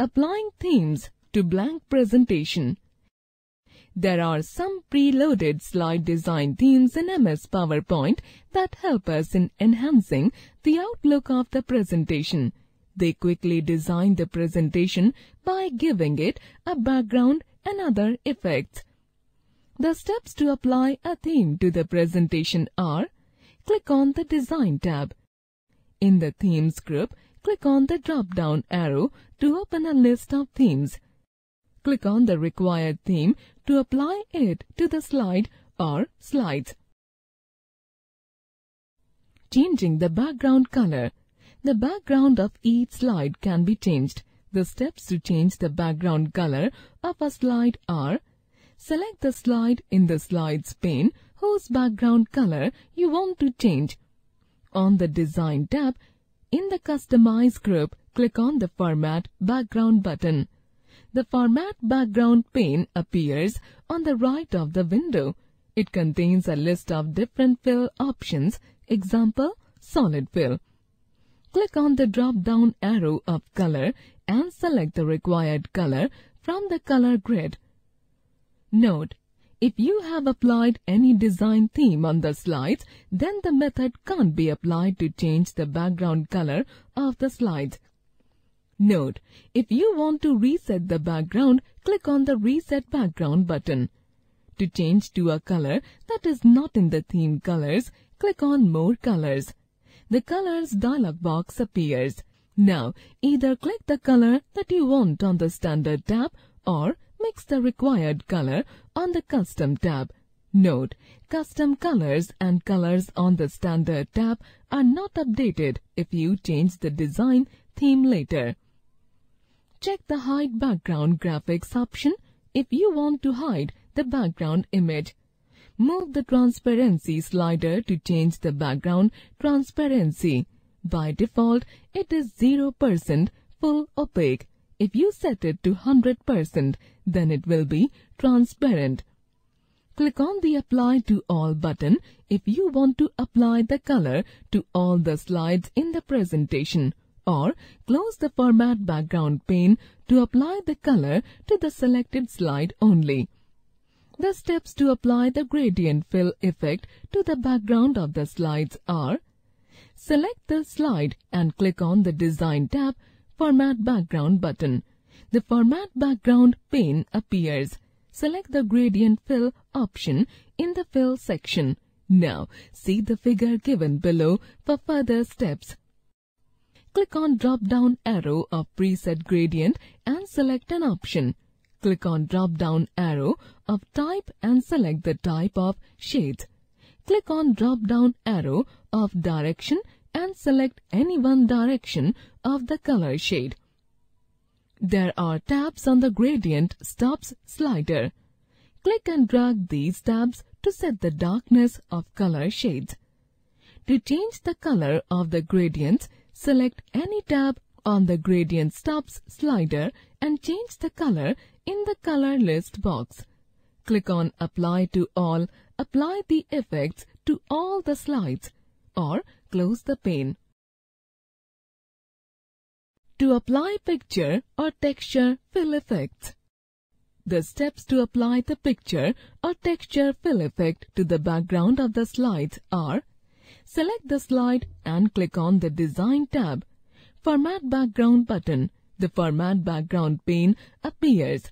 Applying themes to blank presentation. There are some preloaded slide design themes in MS PowerPoint that help us in enhancing the outlook of the presentation. They quickly design the presentation by giving it a background and other effects. The steps to apply a theme to the presentation are Click on the Design tab. In the Themes group, click on the drop-down arrow to open a list of themes. Click on the required theme to apply it to the slide or slides. Changing the background color. The background of each slide can be changed. The steps to change the background color of a slide are Select the slide in the Slides pane whose background color you want to change. On the Design tab, in the Customize group, click on the Format Background button. The Format Background pane appears on the right of the window. It contains a list of different fill options, example, solid fill. Click on the drop-down arrow of color and select the required color from the color grid. Note, if you have applied any design theme on the slides, then the method can't be applied to change the background color of the slides. Note, if you want to reset the background, click on the Reset Background button. To change to a color that is not in the theme colors, click on More Colors. The Colors dialog box appears. Now, either click the color that you want on the Standard tab or mix the required color on the Custom tab. Note, custom colors and colors on the Standard tab are not updated if you change the design theme later. Check the Hide Background Graphics option if you want to hide the background image. Move the transparency slider to change the background transparency. By default, it is 0% full opaque. If you set it to 100%, then it will be transparent. Click on the Apply to All button if you want to apply the color to all the slides in the presentation or close the Format Background pane to apply the color to the selected slide only. The steps to apply the gradient fill effect to the background of the slides are Select the slide and click on the Design tab Format Background button. The Format Background pane appears. Select the Gradient Fill option in the Fill section. Now, see the figure given below for further steps. Click on drop-down arrow of Preset Gradient and select an option. Click on drop-down arrow of Type and select the type of Shades. Click on drop-down arrow of Direction and select any one direction of the color shade. There are tabs on the Gradient Stops slider. Click and drag these tabs to set the darkness of color shades. To change the color of the gradients, select any tab on the Gradient Stops slider and change the color in the color list box. Click on Apply to All, apply the effects to all the slides or close the pane. To apply picture or texture fill effects. The steps to apply the picture or texture fill effect to the background of the slides are Select the slide and click on the Design tab. Format Background button. The Format Background pane appears.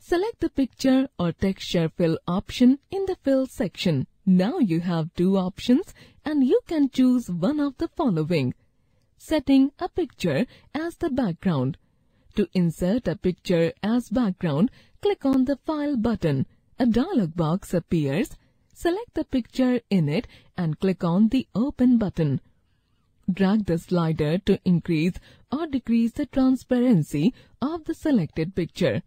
Select the picture or texture fill option in the Fill section. Now you have two options and you can choose one of the following. Setting a picture as the background. To insert a picture as background, click on the File button. A dialog box appears. Select the picture in it and click on the Open button. Drag the slider to increase or decrease the transparency of the selected picture.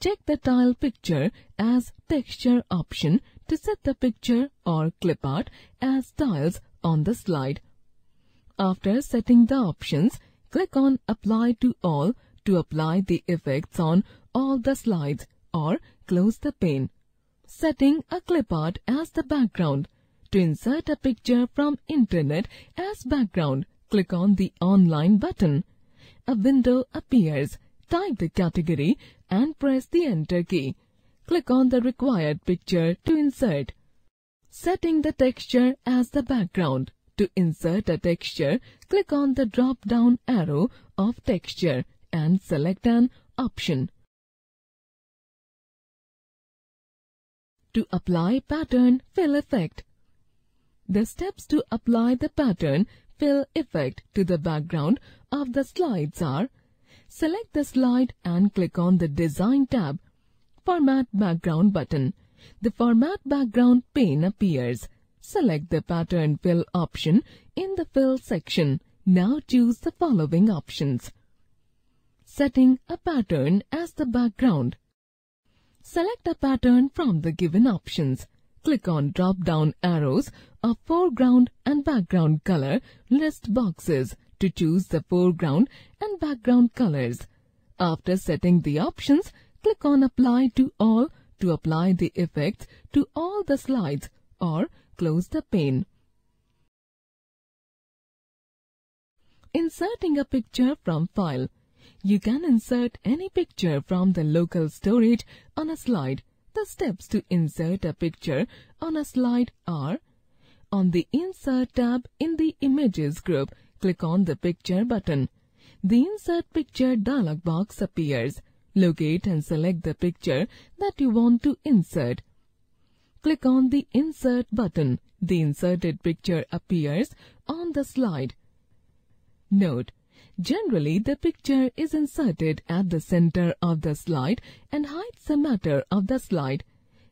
Check the Tile Picture as Texture option to set the picture or clip art as tiles on the slide. After setting the options, click on Apply to All to apply the effects on all the slides or close the pane. Setting a clip art as the background. To insert a picture from internet as background, click on the Online button. a window appears. Type the category and press the Enter key. Click on the required picture to insert. Setting the texture as the background. To insert a texture, click on the drop-down arrow of texture and select an option. To apply pattern fill effect. The steps to apply the pattern fill effect to the background of the slides are Select the slide and click on the Design tab. Format Background button. The Format Background pane appears. Select the Pattern Fill option in the Fill section. Now choose the following options. Setting a pattern as the background. Select a pattern from the given options. Click on drop-down arrows of foreground and background color list boxes to choose the foreground and background colors. After setting the options, click on Apply to All to apply the effects to all the slides or close the pane. Inserting a picture from file. You can insert any picture from the local storage on a slide. The steps to insert a picture on a slide are On the Insert tab in the Images group, click on the Picture button. The Insert Picture dialog box appears. Locate and select the picture that you want to insert. Click on the Insert button. The inserted picture appears on the slide. Note, generally the picture is inserted at the center of the slide and hides the matter of the slide.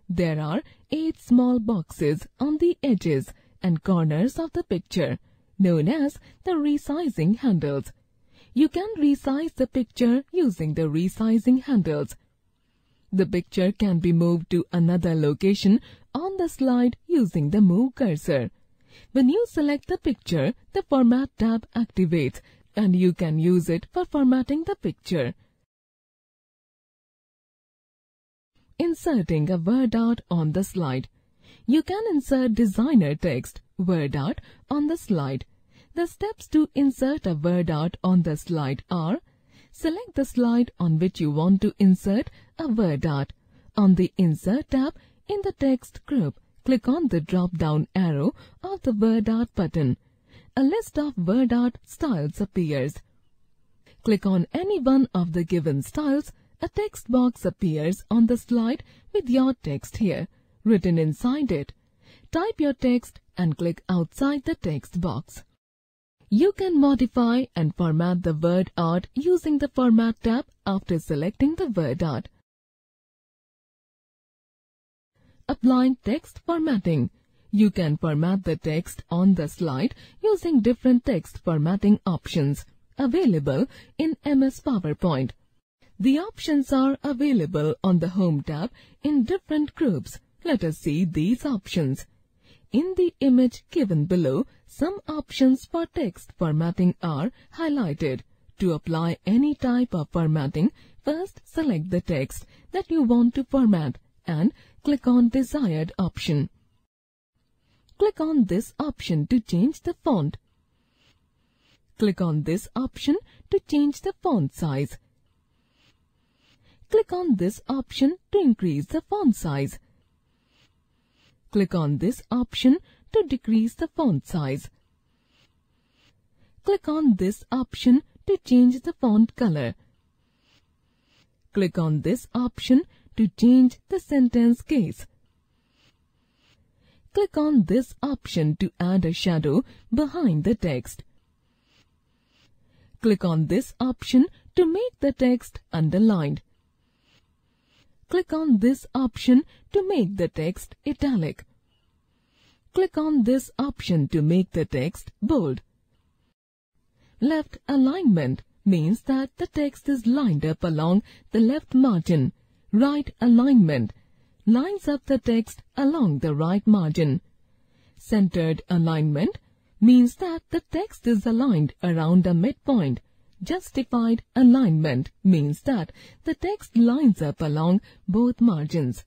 There are eight small boxes on the edges and corners of the picture, known as the resizing handles. You can resize the picture using the resizing handles. The picture can be moved to another location on the slide using the Move cursor. When you select the picture, the Format tab activates and you can use it for formatting the picture. Inserting a word art on the slide. You can insert designer text, word art, on the slide. The steps to insert a word art on the slide are Select the slide on which you want to insert a word art. On the Insert tab in the text group, click on the drop-down arrow of the word art button. A list of word art styles appears. Click on any one of the given styles. A text box appears on the slide with your text here, written inside it. Type your text and click outside the text box. You can modify and format the word art using the Format tab after selecting the word art. Applying text formatting. You can format the text on the slide using different text formatting options available in MS PowerPoint. The options are available on the Home tab in different groups. Let us see these options. In the image given below, some options for text formatting are highlighted. To apply any type of formatting, first select the text that you want to format and click on desired option. Click on this option to change the font. Click on this option to change the font size. Click on this option to increase the font size. Click on this option to decrease the font size. Click on this option to change the font color. Click on this option to change the sentence case. Click on this option to add a shadow behind the text. Click on this option to make the text underlined. Click on this option to make the text italic. Click on this option to make the text bold. Left alignment means that the text is lined up along the left margin. Right alignment lines up the text along the right margin. Centered alignment means that the text is aligned around a midpoint. Justified alignment means that the text lines up along both margins.